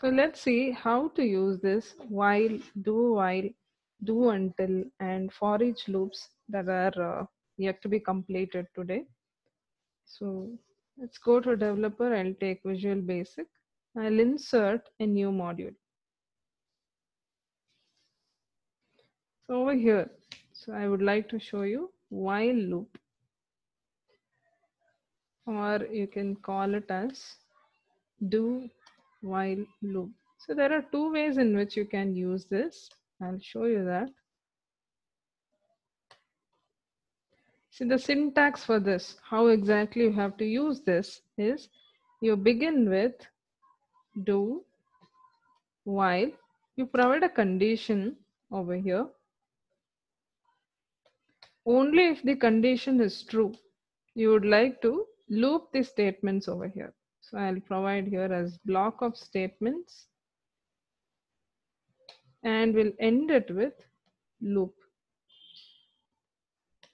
So let's see how to use this while, do while, do until, and for each loops that are uh, yet to be completed today. So let's go to developer. I'll take Visual Basic. I'll insert a new module. So over here, so I would like to show you while loop or you can call it as do while loop. So there are two ways in which you can use this. I'll show you that. See the syntax for this, how exactly you have to use this is you begin with do while you provide a condition over here. Only if the condition is true, you would like to loop the statements over here. So I'll provide here as block of statements and we'll end it with loop.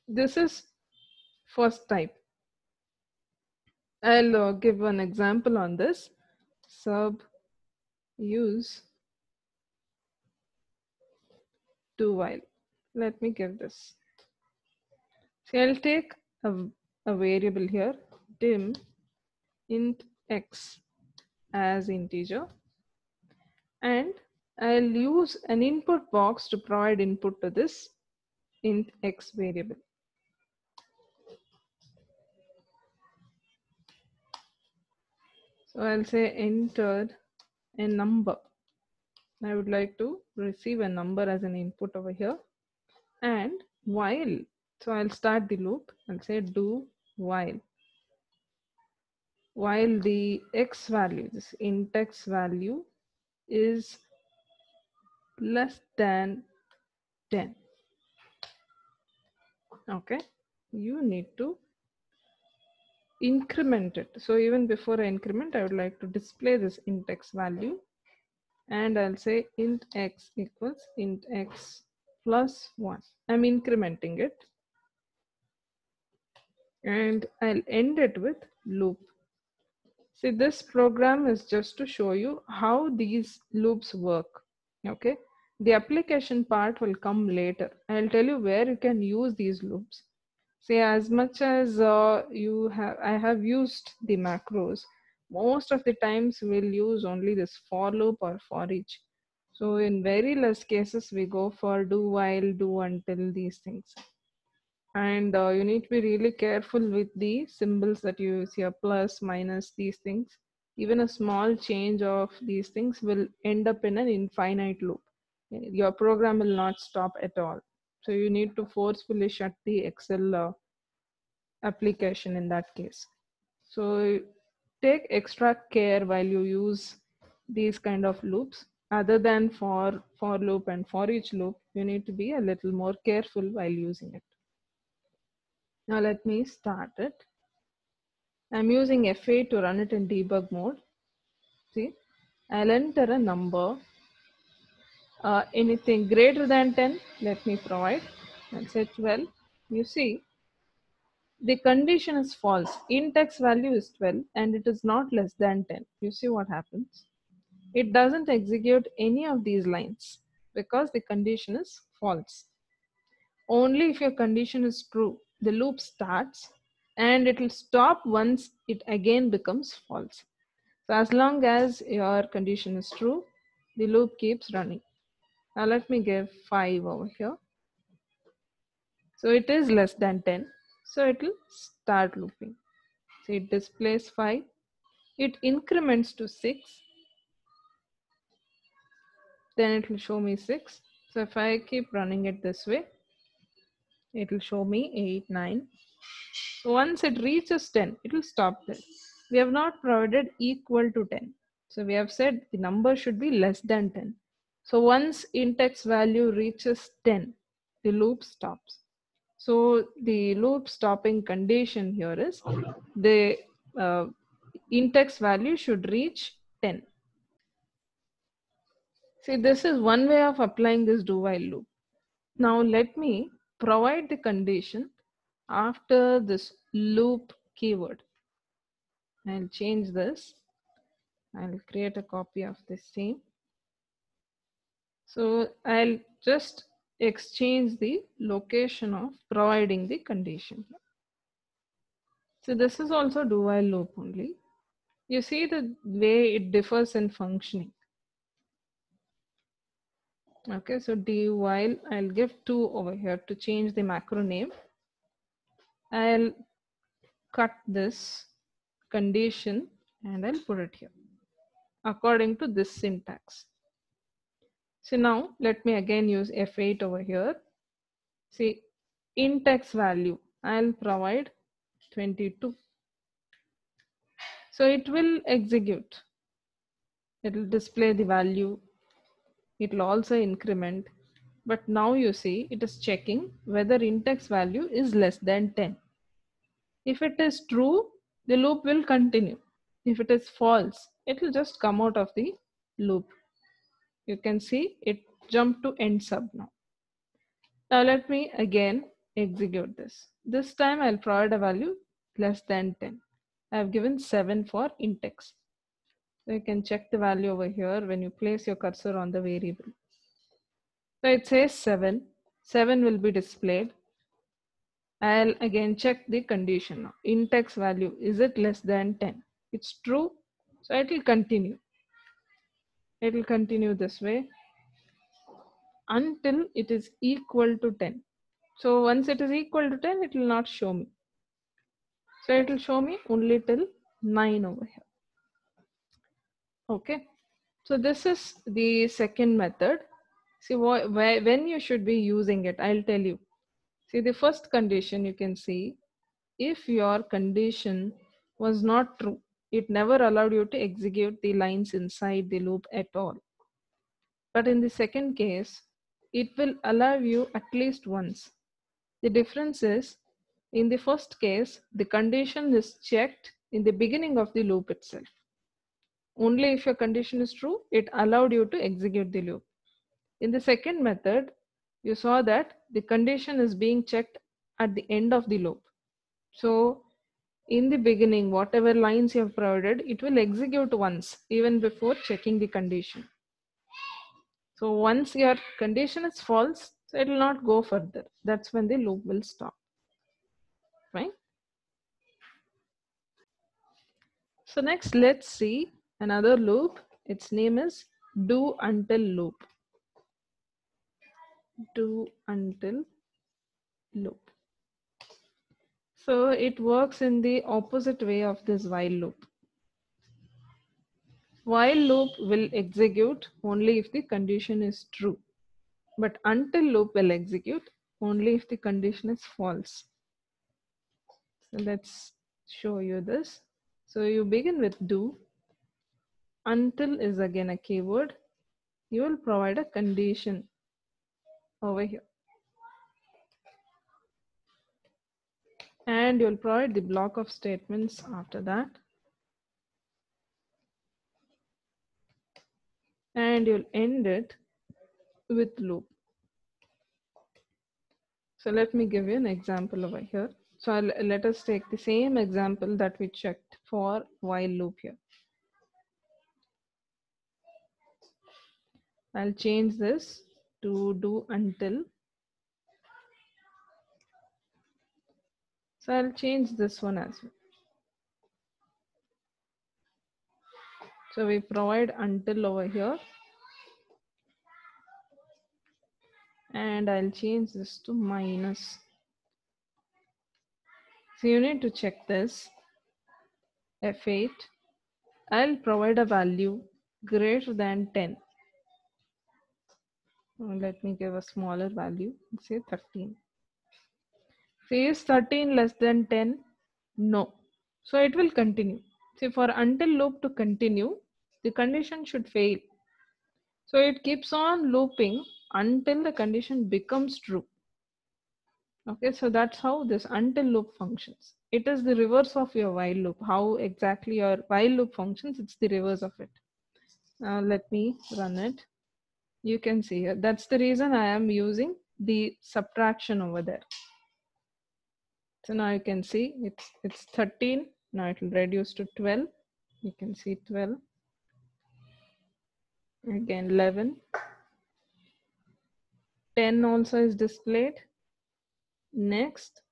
This is first type. I'll uh, give an example on this. Sub use do while. Let me give this. So I'll take a, a variable here, dim int x as integer and I'll use an input box to provide input to this int x variable. So I'll say enter a number. I would like to receive a number as an input over here and while. So I'll start the loop. I'll say do while while the x value, this int x value is less than 10. Okay, you need to increment it. So even before I increment, I would like to display this int x value and I'll say int x equals int x plus 1. I'm incrementing it and I'll end it with loop See, this program is just to show you how these loops work. Okay. The application part will come later. I'll tell you where you can use these loops. See, as much as uh, you have, I have used the macros, most of the times we'll use only this for loop or for each. So in very less cases, we go for do while, do until these things and uh, you need to be really careful with the symbols that you use here plus minus these things. Even a small change of these things will end up in an infinite loop. Your program will not stop at all. So you need to forcefully shut the excel uh, application in that case. So take extra care while you use these kind of loops. Other than for for loop and for each loop you need to be a little more careful while using it now let me start it. I'm using F8 to run it in debug mode. See, I'll enter a number. Uh, anything greater than 10, let me provide. I'll say 12. You see, the condition is false. Index value is 12 and it is not less than 10. You see what happens? It doesn't execute any of these lines because the condition is false. Only if your condition is true the loop starts and it will stop once it again becomes false. So as long as your condition is true, the loop keeps running. Now let me give 5 over here. So it is less than 10. So it will start looping. So it displays 5. It increments to 6. Then it will show me 6. So if I keep running it this way, it will show me 8 9 so once it reaches 10 it will stop there. We have not provided equal to 10 so we have said the number should be less than 10 so once int x value reaches 10 the loop stops. So the loop stopping condition here is the uh, int x value should reach 10 see this is one way of applying this do while loop. Now let me provide the condition after this loop keyword. I'll change this. I'll create a copy of the same. So I'll just exchange the location of providing the condition. So this is also do while loop only. You see the way it differs in functioning. Okay, so do while I'll give two over here to change the macro name. I'll cut this condition and I'll put it here according to this syntax. So now let me again use F8 over here. See int x value, I'll provide 22. So it will execute. It will display the value. It will also increment. But now you see it is checking whether index value is less than 10. If it is true, the loop will continue. If it is false, it will just come out of the loop. You can see it jumped to end sub now. Now let me again execute this. This time I'll provide a value less than 10. I have given 7 for int x. So you can check the value over here when you place your cursor on the variable. So it says 7. 7 will be displayed. I'll again check the condition now. Int x value, is it less than 10? It's true. So it will continue. It will continue this way until it is equal to 10. So once it is equal to 10, it will not show me. So it will show me only till 9 over here. Okay. So this is the second method. See wh when you should be using it, I'll tell you. See the first condition you can see, if your condition was not true, it never allowed you to execute the lines inside the loop at all. But in the second case, it will allow you at least once. The difference is in the first case, the condition is checked in the beginning of the loop itself. Only if your condition is true, it allowed you to execute the loop. In the second method, you saw that the condition is being checked at the end of the loop. So in the beginning, whatever lines you have provided, it will execute once, even before checking the condition. So once your condition is false, so it will not go further. That's when the loop will stop. Right? So next, let's see another loop. Its name is do until loop. Do until loop. So it works in the opposite way of this while loop. While loop will execute only if the condition is true, but until loop will execute only if the condition is false. So let's show you this. So you begin with do. Until is again a keyword. You will provide a condition over here. And you'll provide the block of statements after that. And you'll end it with loop. So let me give you an example over here. So I'll, let us take the same example that we checked for while loop here. I'll change this to do until. So I'll change this one as well. So we provide until over here. And I'll change this to minus. So you need to check this. F8. I'll provide a value greater than 10. Let me give a smaller value, say 13. Say is 13 less than 10? No. So it will continue. See for until loop to continue, the condition should fail. So it keeps on looping until the condition becomes true. Okay, so that's how this until loop functions. It is the reverse of your while loop. How exactly your while loop functions, it's the reverse of it. Now let me run it. You can see here. That's the reason I am using the subtraction over there. So now you can see it's it's 13. Now it will reduce to 12. You can see 12. again 11 10 also is displayed next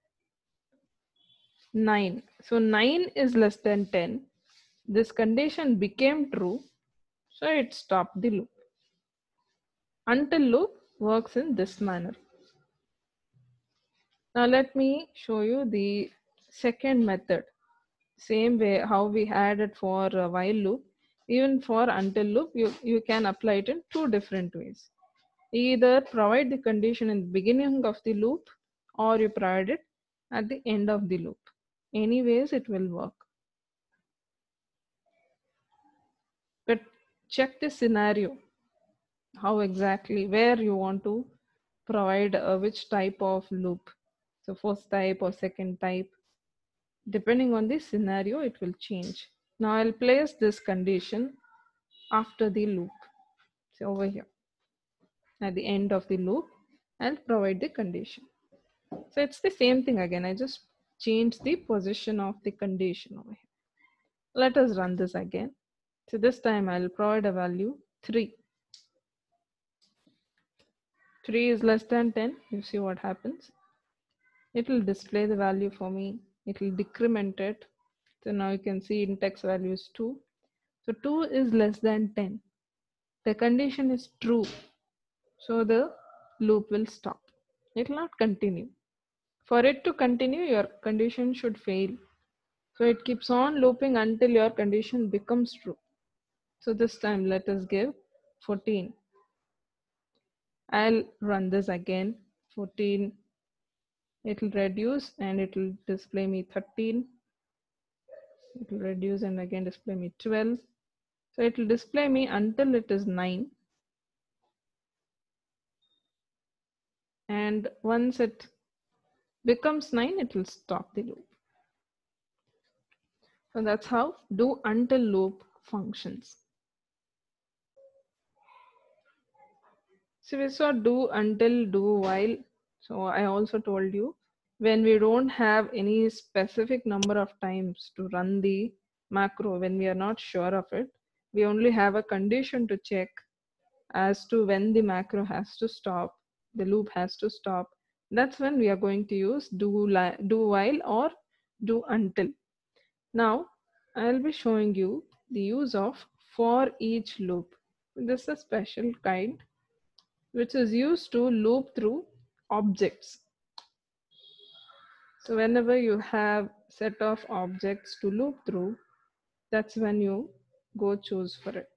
9 so 9 is less than 10 this condition became true so it stopped the loop until loop works in this manner. Now let me show you the second method. Same way how we had it for while loop. Even for until loop you, you can apply it in two different ways. Either provide the condition in the beginning of the loop or you provide it at the end of the loop. Anyways it will work. But check the scenario how exactly where you want to provide uh, which type of loop. So first type or second type depending on the scenario it will change. Now i'll place this condition after the loop. So over here at the end of the loop i'll provide the condition. So it's the same thing again. I just change the position of the condition over here. Let us run this again. So this time i'll provide a value 3 3 is less than 10 you see what happens. It will display the value for me. It will decrement it. So now you can see index value is 2 so 2 is less than 10 the condition is true. So the loop will stop. It will not continue. For it to continue your condition should fail. So it keeps on looping until your condition becomes true. So this time let us give 14 I'll run this again. 14 it will reduce and it will display me 13 it will reduce and again display me 12 so it will display me until it is 9 and once it becomes 9 it will stop the loop. So that's how do until loop functions so we saw do until do while so I also told you when we don't have any specific number of times to run the macro, when we are not sure of it, we only have a condition to check as to when the macro has to stop, the loop has to stop. That's when we are going to use do, do while or do until. Now, I'll be showing you the use of for each loop. This is a special kind which is used to loop through objects. So whenever you have set of objects to loop through, that's when you go choose for it.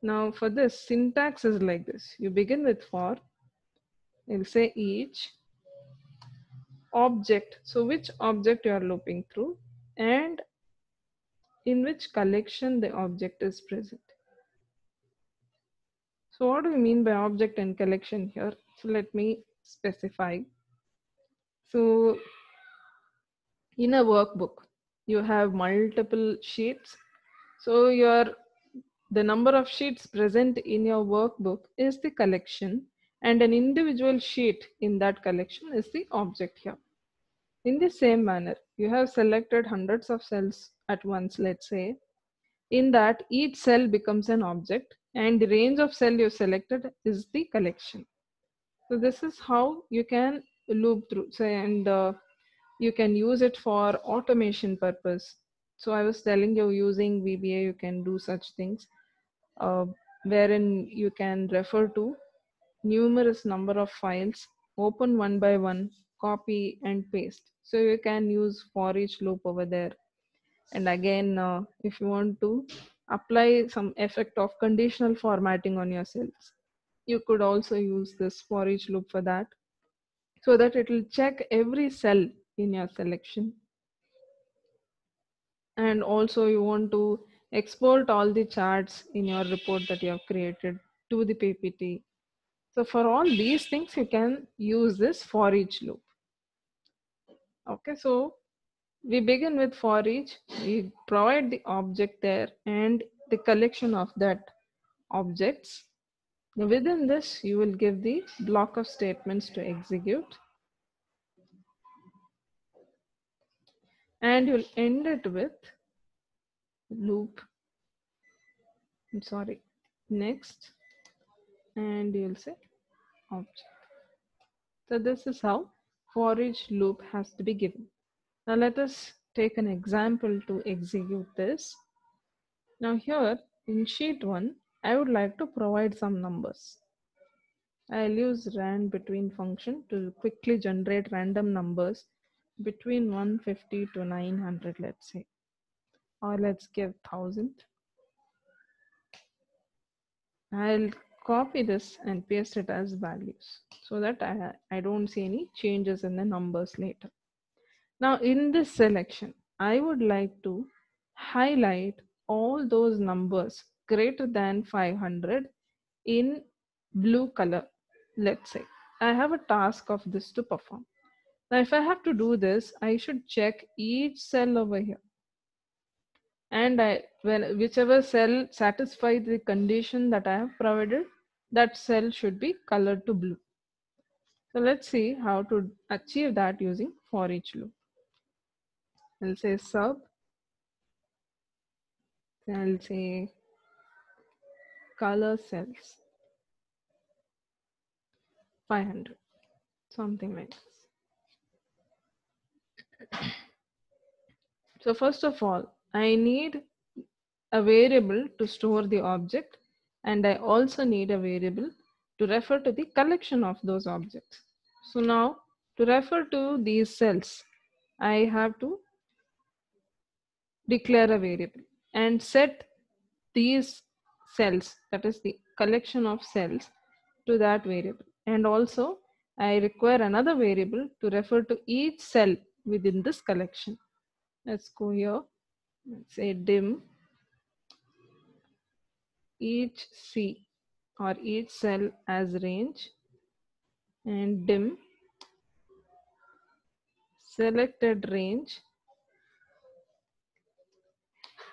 Now for this syntax is like this. You begin with for, you'll say each object. So which object you are looping through and in which collection the object is present. So what do we mean by object and collection here? So let me specify. So in a workbook, you have multiple sheets. So your the number of sheets present in your workbook is the collection and an individual sheet in that collection is the object here. In the same manner, you have selected hundreds of cells at once, let's say. In that, each cell becomes an object and the range of cell you selected is the collection. So this is how you can loop through say and uh, you can use it for automation purpose. So I was telling you using VBA, you can do such things uh, wherein you can refer to numerous number of files, open one by one, copy and paste. So you can use for each loop over there. And again, uh, if you want to apply some effect of conditional formatting on your cells, you could also use this for each loop for that so that it will check every cell in your selection. And also you want to export all the charts in your report that you have created to the ppt so for all these things you can use this for each loop. Okay so we begin with for each we provide the object there and the collection of that objects now Within this, you will give the block of statements to execute. And you'll end it with loop. I'm sorry, next and you'll say object. So this is how for each loop has to be given. Now let us take an example to execute this. Now here in sheet 1, I would like to provide some numbers. I'll use rand between function to quickly generate random numbers between 150 to 900 let's say or let's give 1000 I'll copy this and paste it as values so that I, I don't see any changes in the numbers later. Now in this selection, I would like to highlight all those numbers greater than 500 in blue color. Let's say I have a task of this to perform. Now if I have to do this, I should check each cell over here and I when whichever cell satisfies the condition that I have provided, that cell should be colored to blue. So let's see how to achieve that using for each loop. I'll say sub. I'll say color cells 500 something like this so first of all I need a variable to store the object and I also need a variable to refer to the collection of those objects. So now to refer to these cells, I have to declare a variable and set these cells, that is the collection of cells to that variable. And also I require another variable to refer to each cell within this collection. Let's go here and say dim each C or each cell as range and dim selected range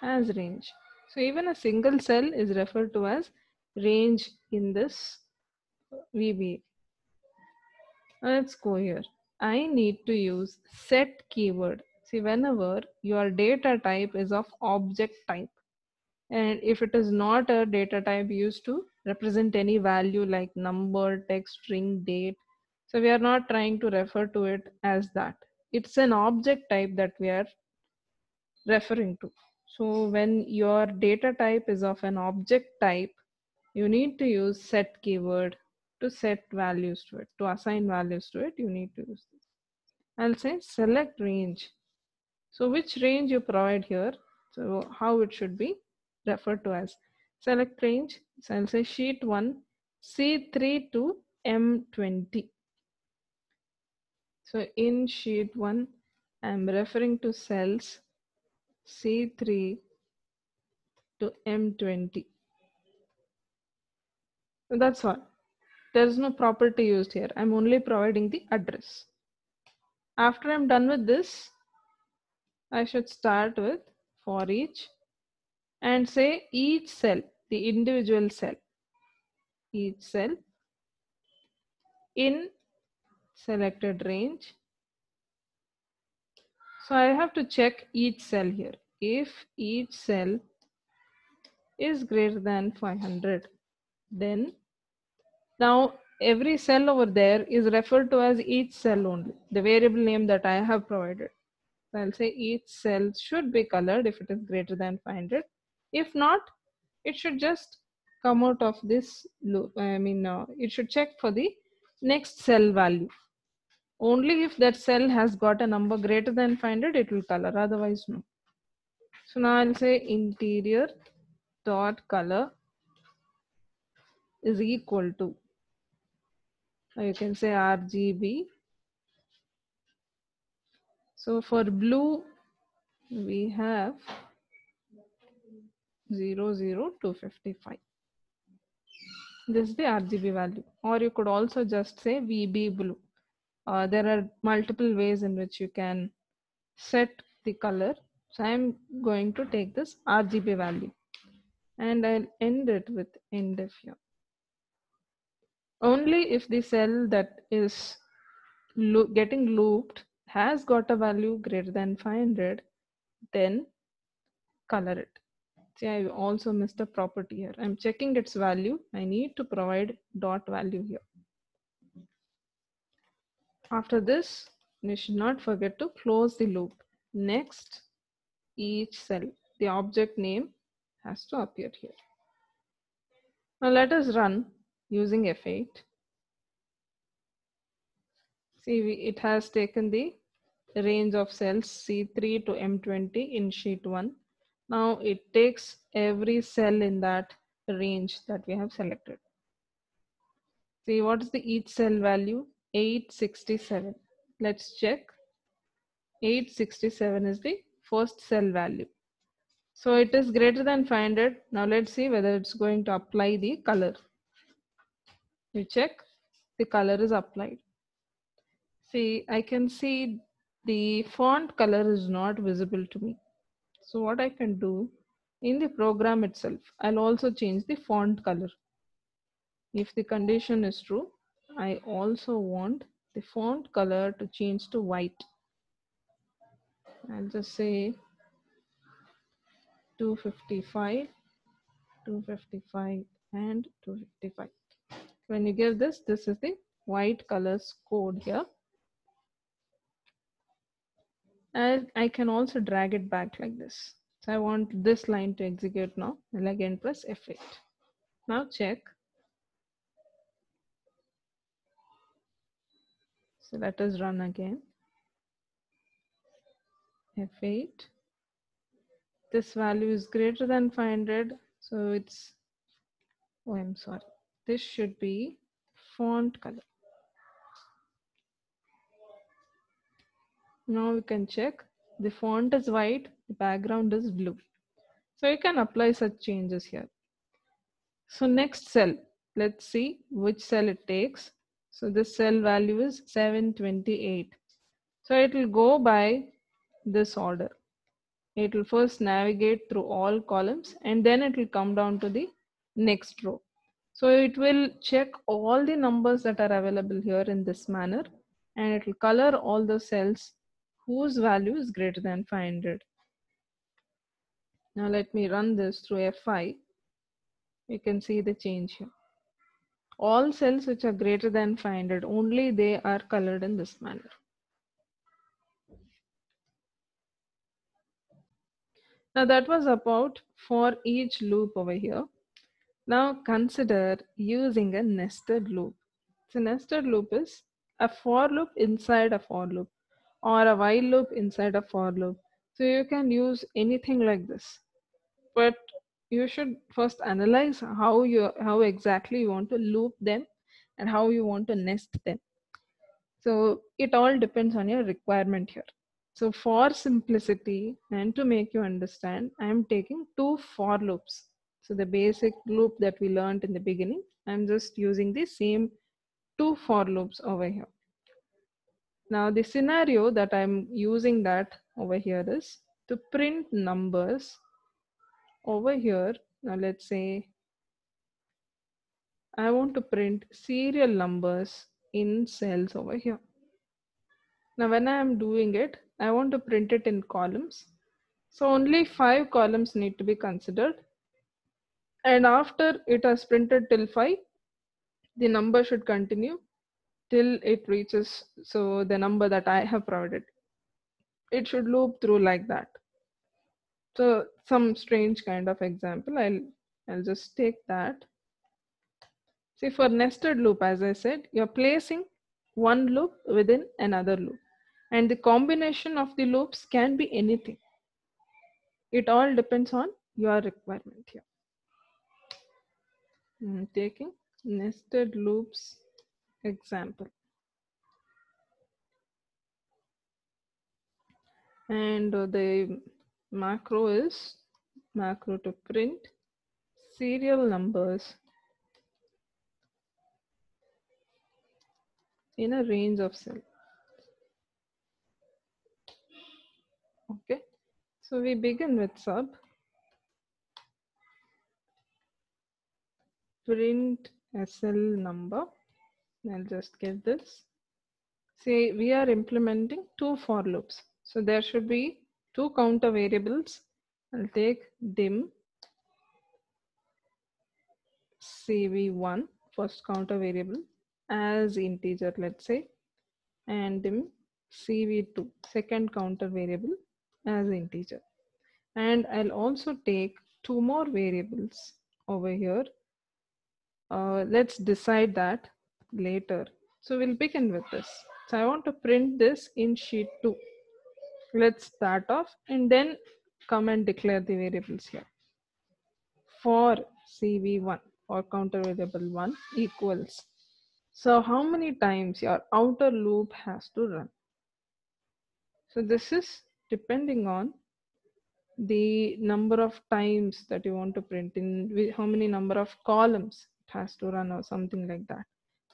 as range. So even a single cell is referred to as range in this VBA. Let's go here. I need to use set keyword See, whenever your data type is of object type, and if it is not a data type used to represent any value like number, text, string, date, so we are not trying to refer to it as that. It's an object type that we are referring to. So when your data type is of an object type, you need to use set keyword to set values to it. To assign values to it, you need to use this. I'll say select range. So which range you provide here, so how it should be referred to as. Select range, so I'll say sheet 1, C3 to M20. So in sheet 1, I'm referring to cells C3 to M20. So that's all. There's no property used here. I'm only providing the address. After I'm done with this, I should start with for each and say each cell, the individual cell, each cell in selected range. So I have to check each cell here. If each cell is greater than 500, then now every cell over there is referred to as each cell only, the variable name that I have provided. So I'll say each cell should be colored if it is greater than 500. If not, it should just come out of this loop. I mean, uh, it should check for the next cell value. Only if that cell has got a number greater than 500, it will color, otherwise no. So now I'll say interior dot color is equal to, you can say RGB so for blue, we have 0, 0 to 55. This is the RGB value. Or you could also just say VB blue. Uh, there are multiple ways in which you can set the color. So I'm going to take this RGB value and I'll end it with end here. Only if the cell that is lo getting looped has got a value greater than 500, then color it. See, I also missed a property here. I'm checking its value. I need to provide dot value here. After this, you should not forget to close the loop. Next, each cell, the object name has to appear here. Now let us run using F8. See, we, it has taken the range of cells C3 to M20 in sheet 1. Now it takes every cell in that range that we have selected. See, what is the each cell value? 867. Let's check. 867 is the first cell value. So it is greater than 500. Now let's see whether it's going to apply the color. You check, the color is applied. See, I can see the font color is not visible to me. So what I can do in the program itself, I'll also change the font color. If the condition is true, I also want the font color to change to white. I'll just say 255, 255 and 255. When you give this, this is the white colors code here. And I can also drag it back like this. So I want this line to execute now. Again press F8. Now check. So let us run again. F8 this value is greater than 500 so it's oh i'm sorry. This should be font color. Now we can check. The font is white the background is blue. So you can apply such changes here. So next cell let's see which cell it takes so this cell value is 728 so it will go by this order it will first navigate through all columns and then it will come down to the next row. So it will check all the numbers that are available here in this manner and it will color all the cells whose value is greater than 500. Now let me run this through F5. You can see the change here. All cells which are greater than 500, only they are colored in this manner. Now that was about for each loop over here. Now consider using a nested loop. So nested loop is a for loop inside a for loop or a while loop inside a for loop. So you can use anything like this. But you should first analyze how you how exactly you want to loop them and how you want to nest them. So it all depends on your requirement here. So for simplicity and to make you understand, I am taking two for loops. So the basic loop that we learned in the beginning, I'm just using the same two for loops over here. Now the scenario that I'm using that over here is to print numbers over here. Now let's say I want to print serial numbers in cells over here. Now when I am doing it, I want to print it in columns. So only five columns need to be considered. And after it has printed till five, the number should continue till it reaches so the number that I have provided. It should loop through like that. So some strange kind of example. I'll I'll just take that. See for nested loop, as I said, you're placing one loop within another loop and the combination of the loops can be anything. It all depends on your requirement here. I'm taking nested loops example. And the macro is macro to print serial numbers in a range of cells. Okay, so we begin with sub. Print SL number. I'll just get this. Say we are implementing two for loops. So there should be two counter variables. I'll take dim cv1 first counter variable as integer let's say and dim cv2 second counter variable as integer. And I'll also take two more variables over here. Uh, let's decide that later. So we'll begin with this. So I want to print this in sheet 2 let's start off and then come and declare the variables here. For cv1 or counter variable 1 equals. So how many times your outer loop has to run? So this is depending on the number of times that you want to print in how many number of columns it has to run or something like that.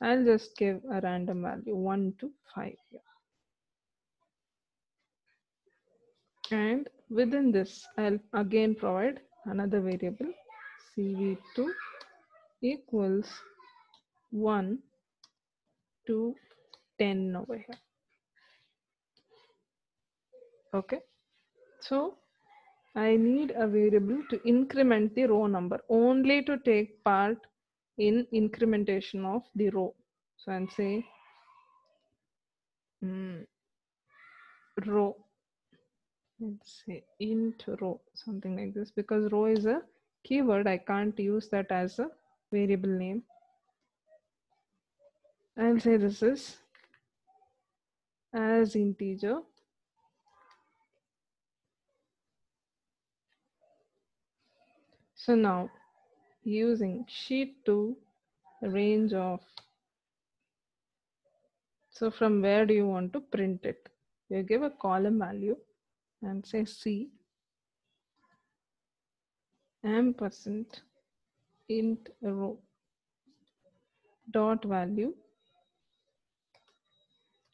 I'll just give a random value 1 to 5 here and within this I'll again provide another variable cv2 equals 1 to 10 over here. Okay? So I need a variable to increment the row number only to take part in incrementation of the row. So I'm saying mm, row let's say int row something like this because row is a keyword. I can't use that as a variable name. I'll say this is as integer. So now using sheet 2 range of so from where do you want to print it? You give a column value and say C ampersand int row dot value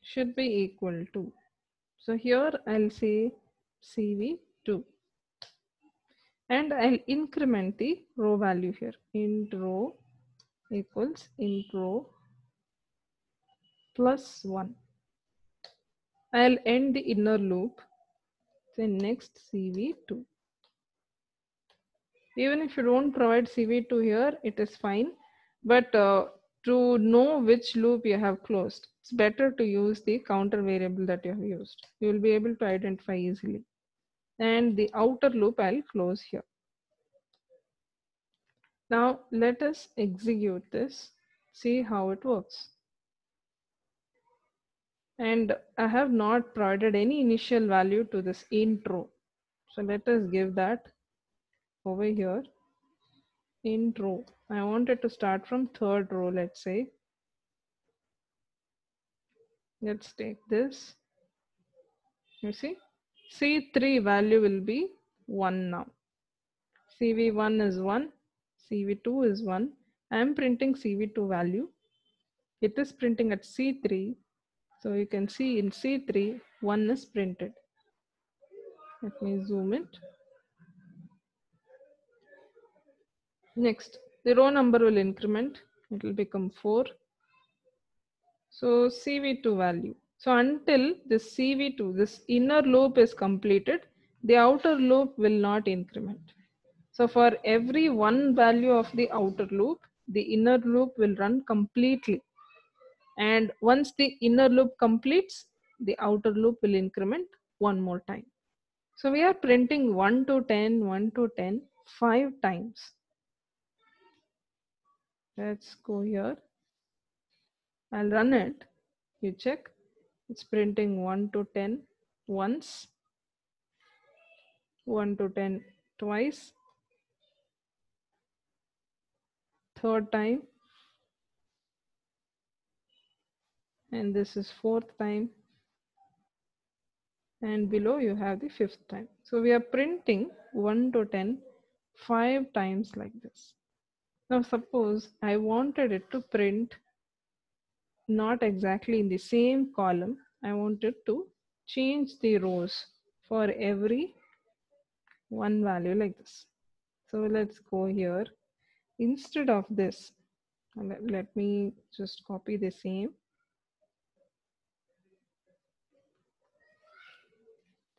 should be equal to. So here I'll say CV2 and I'll increment the row value here. int row equals int row plus 1. I'll end the inner loop then next CV2. Even if you don't provide CV2 here, it is fine. But uh, to know which loop you have closed, it's better to use the counter variable that you have used. You will be able to identify easily. And the outer loop I'll close here. Now let us execute this, see how it works and I have not provided any initial value to this int row. So let us give that over here int row. I wanted to start from third row, let's say. Let's take this. You see, C3 value will be 1 now. CV1 is 1, CV2 is 1. I am printing CV2 value. It is printing at C3 so you can see in C3, one is printed. Let me zoom it. Next, the row number will increment. It will become 4. So CV2 value. So until this CV2, this inner loop is completed, the outer loop will not increment. So for every one value of the outer loop, the inner loop will run completely and once the inner loop completes, the outer loop will increment one more time. So we are printing 1 to 10, 1 to 10, 5 times. Let's go here. I'll run it. You check. It's printing 1 to 10 once, 1 to 10 twice, third time, and this is fourth time and below you have the fifth time. So we are printing 1 to 10 5 times like this. Now suppose I wanted it to print not exactly in the same column. I wanted to change the rows for every one value like this. So let's go here. Instead of this, let, let me just copy the same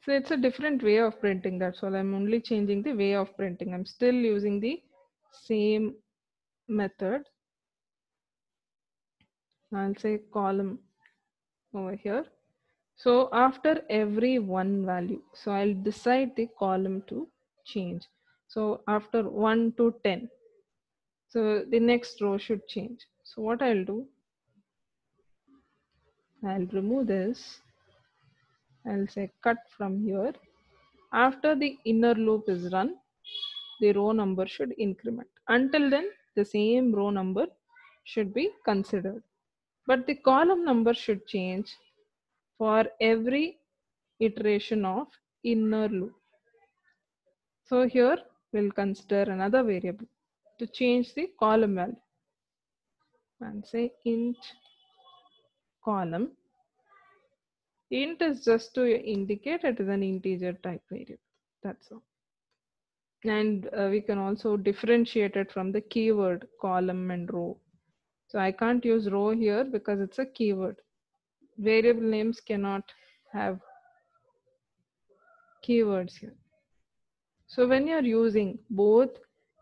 So it's a different way of printing. That's all. I'm only changing the way of printing. I'm still using the same method. I'll say column over here. So after every one value, so I'll decide the column to change. So after 1 to 10, so the next row should change. So what I'll do, I'll remove this. I'll say cut from here. After the inner loop is run, the row number should increment. Until then, the same row number should be considered. But the column number should change for every iteration of inner loop. So here we'll consider another variable to change the column value and say int column. Int is just to indicate it is an integer type variable. That's all. And uh, we can also differentiate it from the keyword column and row. So I can't use row here because it's a keyword. Variable names cannot have keywords here. So when you're using both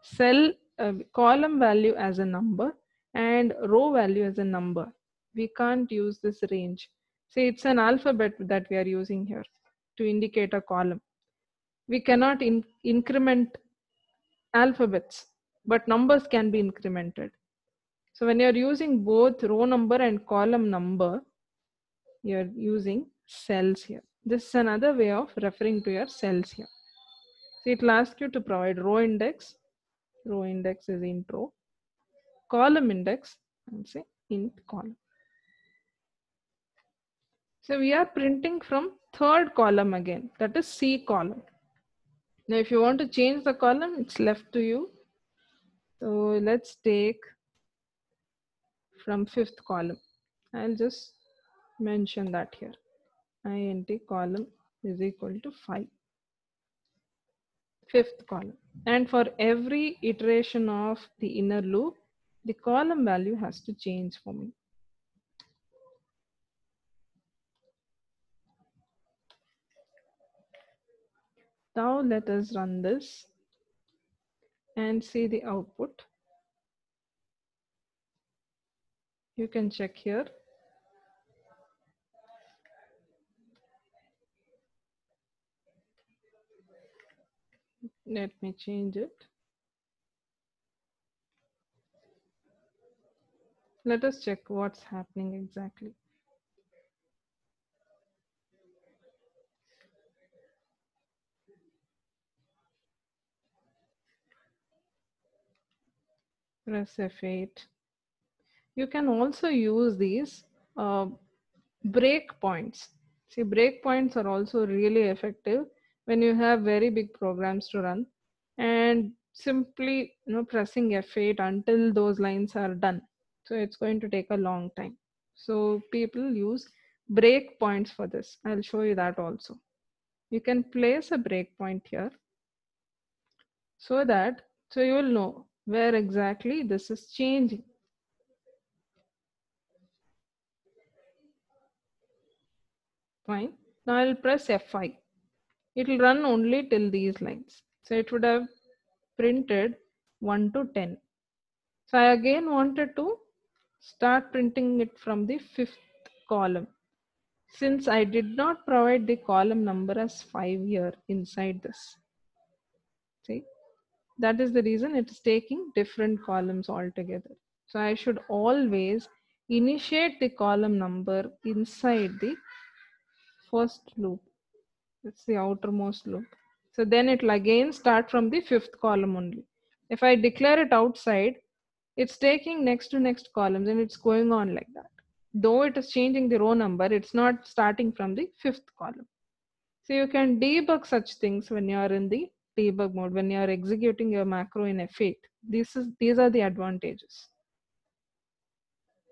cell uh, column value as a number and row value as a number, we can't use this range. Say it's an alphabet that we are using here to indicate a column. We cannot in increment alphabets, but numbers can be incremented. So when you're using both row number and column number, you're using cells here. This is another way of referring to your cells here. So it will ask you to provide row index. Row index is int row. Column index, and say int column. So we are printing from third column again, that is C column. Now if you want to change the column, it's left to you. So let's take from fifth column. I'll just mention that here. int column is equal to 5. Fifth column. And for every iteration of the inner loop, the column value has to change for me. Now let us run this and see the output. You can check here. Let me change it. Let us check what's happening exactly. F8. You can also use these uh, breakpoints. See, breakpoints are also really effective when you have very big programs to run and simply you know pressing F8 until those lines are done. So it's going to take a long time. So people use breakpoints for this. I'll show you that also. You can place a breakpoint here so that so you will know where exactly this is changing. Fine. Now I'll press F5. It will run only till these lines. So it would have printed 1 to 10. So I again wanted to start printing it from the fifth column. Since I did not provide the column number as 5 here inside this. That is the reason it is taking different columns altogether. So I should always initiate the column number inside the first loop. It's the outermost loop. So then it will again start from the fifth column only. If I declare it outside, it's taking next to next columns and it's going on like that. Though it is changing the row number, it's not starting from the fifth column. So you can debug such things when you are in the debug mode, when you are executing your macro in F8. This is, these are the advantages.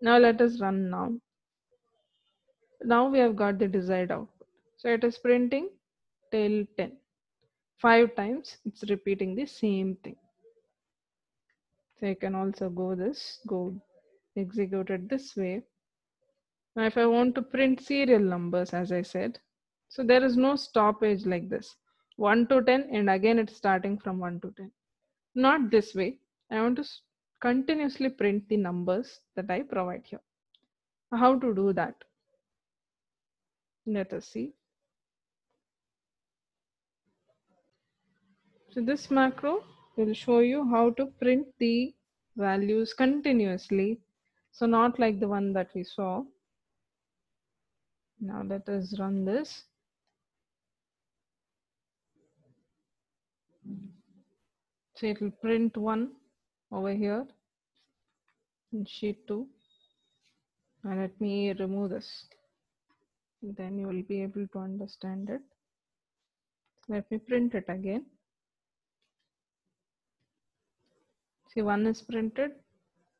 Now let us run now. Now we have got the desired output. So it is printing till 10. Five times it's repeating the same thing. So you can also go this, go execute it this way. Now if I want to print serial numbers, as I said, so there is no stoppage like this. 1 to 10 and again it's starting from 1 to 10. Not this way. I want to continuously print the numbers that I provide here. How to do that? Let us see. So this macro will show you how to print the values continuously. So not like the one that we saw. Now let us run this. So it will print one over here in sheet 2 and let me remove this. Then you will be able to understand it. Let me print it again. See one is printed.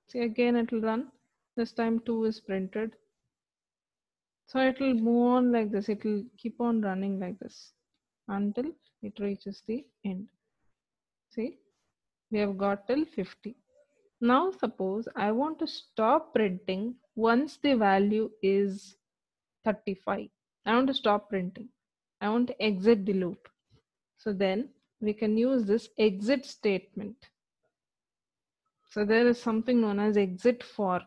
See again it will run. This time two is printed. So it will move on like this. It will keep on running like this until it reaches the end. See we have got till 50 now suppose I want to stop printing once the value is 35. I want to stop printing. I want to exit the loop. So then we can use this exit statement. So there is something known as exit for.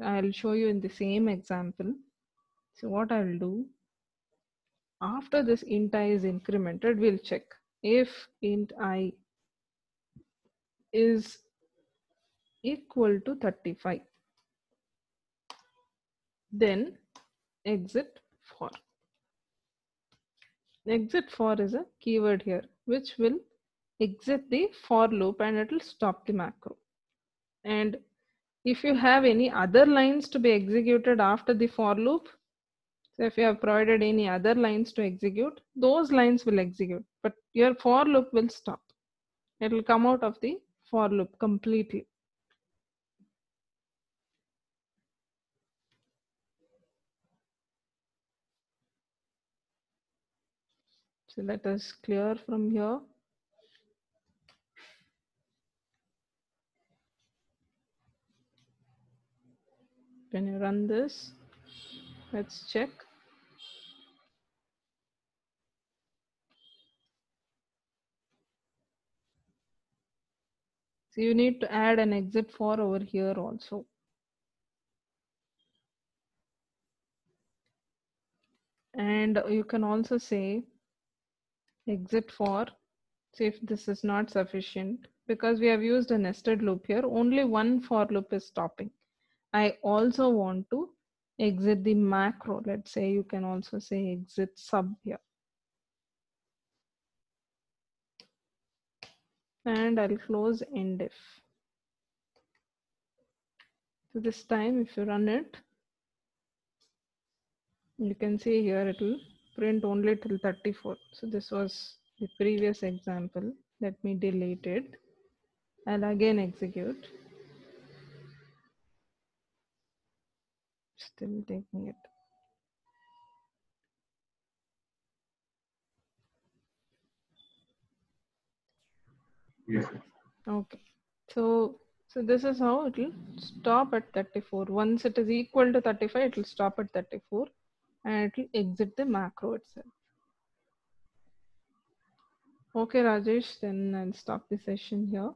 I'll show you in the same example. So what I will do, after this int i is incremented, we'll check if int i is equal to 35 then exit for. Exit for is a keyword here which will exit the for loop and it will stop the macro. And if you have any other lines to be executed after the for loop so if you have provided any other lines to execute those lines will execute but your for loop will stop. It will come out of the for loop completely So let us clear from here. When you run this, let's check. So you need to add an exit for over here also. And you can also say exit for see if this is not sufficient because we have used a nested loop here only one for loop is stopping. I also want to exit the macro. Let's say you can also say exit sub here and i'll close end if. So this time if you run it you can see here it will print only till 34 so this was the previous example. Let me delete it. I'll again execute. Still taking it Yes. okay so so this is how it will stop at 34 once it is equal to 35 it will stop at 34 and it will exit the macro itself. Okay, Rajesh, then I'll stop the session here.